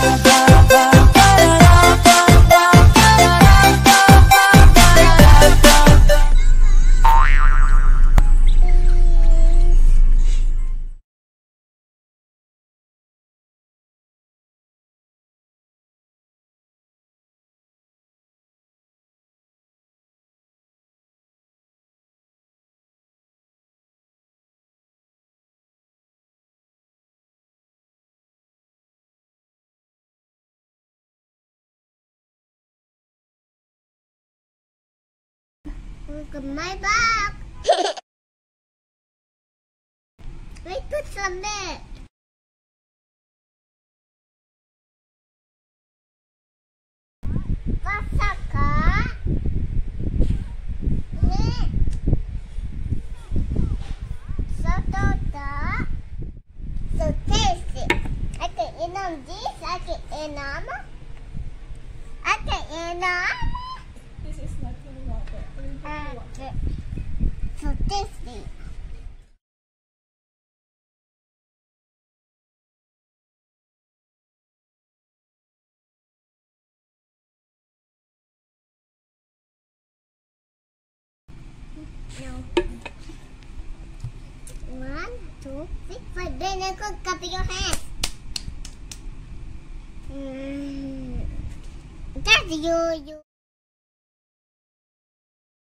Bye. Look at my back. Wait. Kasaka. Hit. Sotota. So tasty. I can eat on this. I can eat on. I can eat on. This is not your water. Drink your Uh, water. so tasty. One, two, three, four. Then I cup your hands. Mm. That's you, you.